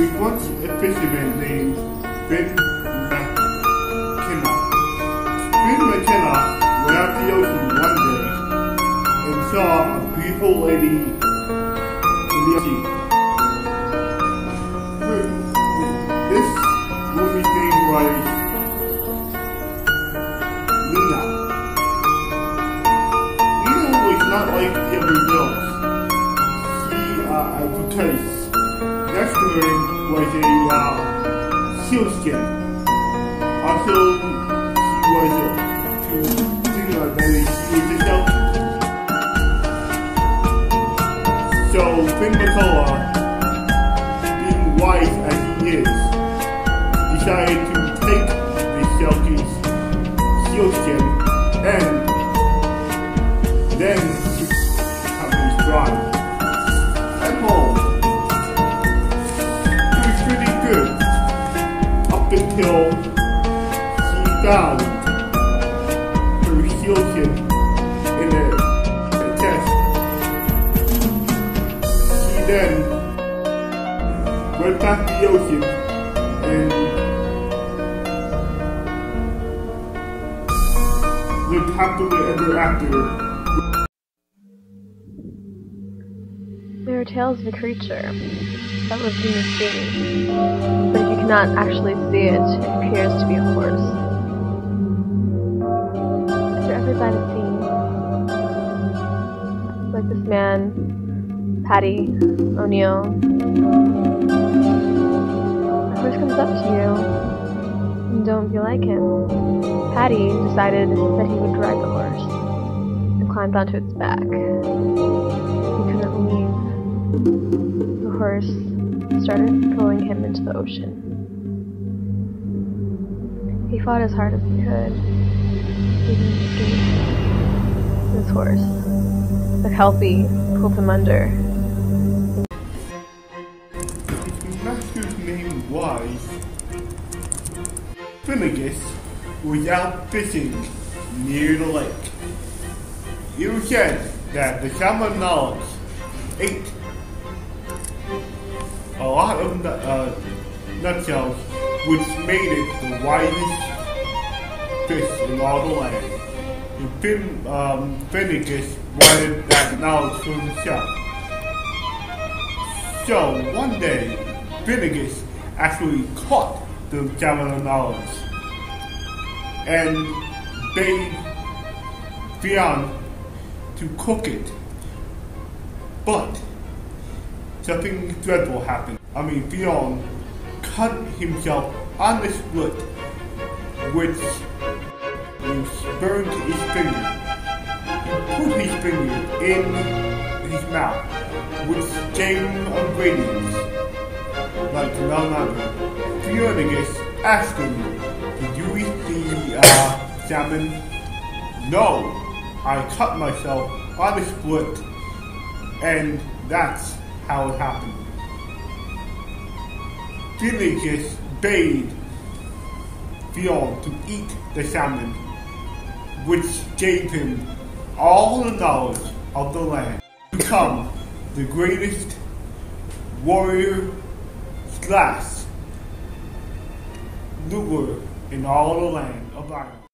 was once a fisherman named Ben McKenna. Ben McKenna went out to the ocean one day and saw a beautiful lady in the ocean. This woman's name was Nina. Nina was not like other girls. She, uh, because next to was a uh, sealskin. Also, she was a, to signal that she was a selkie. So, Finn McCullough, being wise as he is, decided up until she found her sealskin in a, a test. She then went back to the ocean and lived There are tales of a creature that lives in the sea, cannot actually see it, it appears to be a horse. Have you ever by the? Like this man, Patty O'Neill. A horse comes up to you, and don't be like him. Patty decided that he would drive the horse and climbed onto its back. He couldn't leave. The horse started pulling him into the ocean. He fought as hard as he could. He didn't escape. This horse, the Kelpie, pulled him under. His master's name was Finnegas was out fishing near the lake. Was said that the salmon knowledge ate a lot of uh, nutshells, which made it the widest fish in all the land. And fin- um, Finnegas wanted that knowledge for himself. So one day, Finnegas actually caught the salmon knowledge and bade Fionn to cook it. But something dreadful happened. I mean, Fionn cut himself on the split, which burned his finger. He put his finger in his mouth, which gave a radiance like none other. Fionagus asked him, Did you eat the uh, salmon? No, I cut myself on a split, and that's how it happened. Fionagus bade Fionn to eat the salmon, which gave him all the knowledge of the land, to become the greatest warrior slash lure in all the land of Ireland.